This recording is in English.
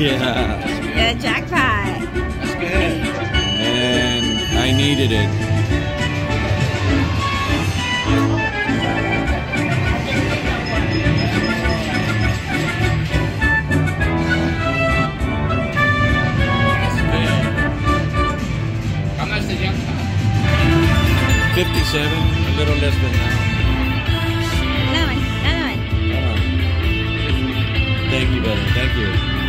Yeah. Yeah, jackpot. That's good. And I needed it. 57, a little less than that. Another one. Another one. Thank you, brother. Thank you.